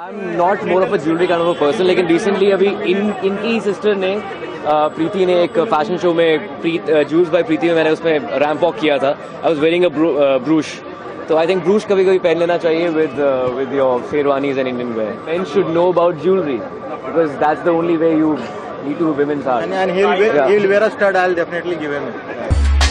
I am not more of a jewellery kind of a person लेकिन recently अभी इन इनकी सिस्टर ने प्रीति ने एक फ़ैशन शो में प्रीत जूस बाय प्रीति में मैंने उसमें रैम्प वॉक किया था। I was wearing a brooch. तो आई थिंक ब्रूश कभी कभी पहन लेना चाहिए with with your sherwanis and Indian wear men should know about jewellery because that's the only way you need to women's heart and he will wear a stud I will definitely give him.